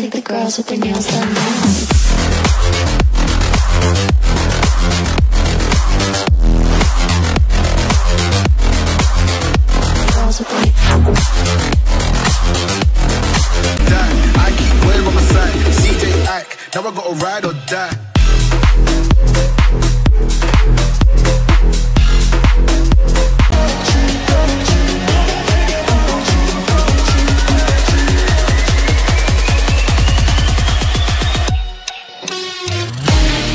Think the girls with their nails done now. Now I gotta ride or die. Yeah.